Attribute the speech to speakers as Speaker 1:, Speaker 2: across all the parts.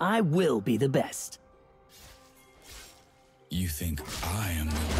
Speaker 1: I will be the best.
Speaker 2: You think I am the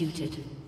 Speaker 3: Executed.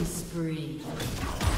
Speaker 3: Killing spree.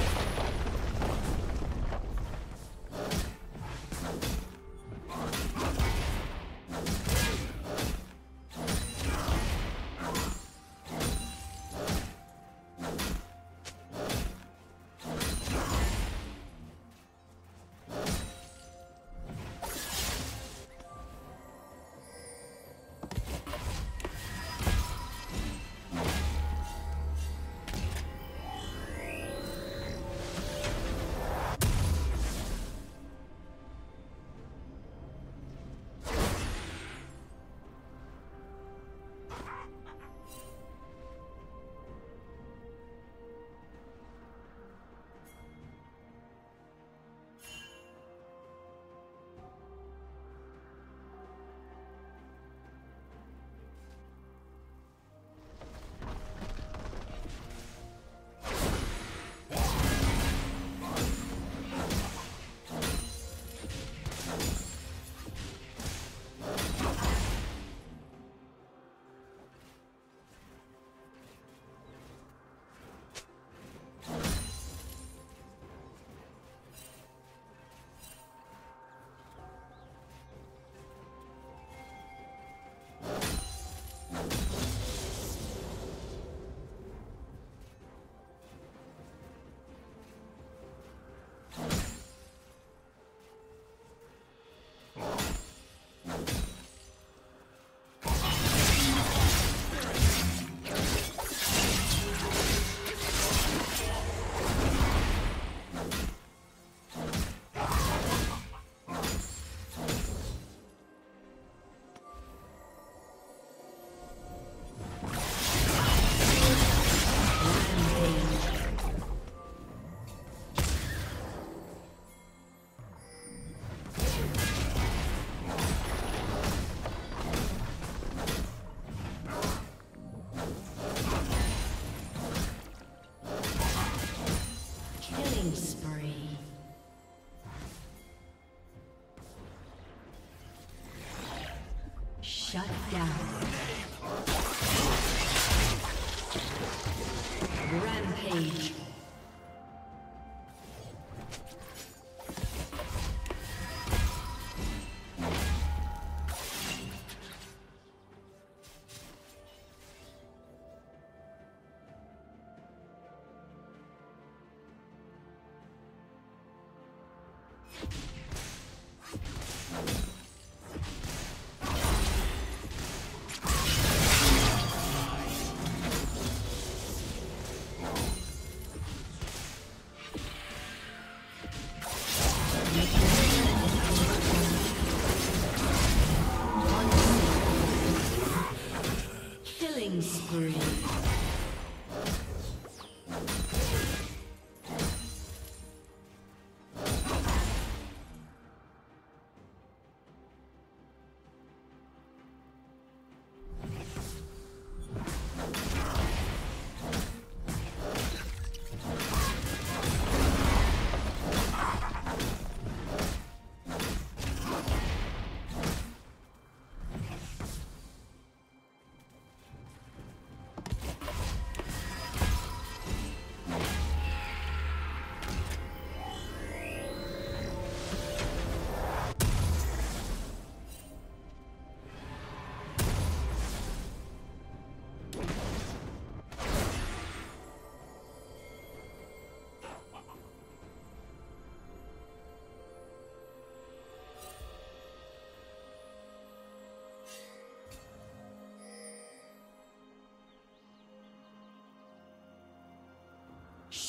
Speaker 3: Killing spree.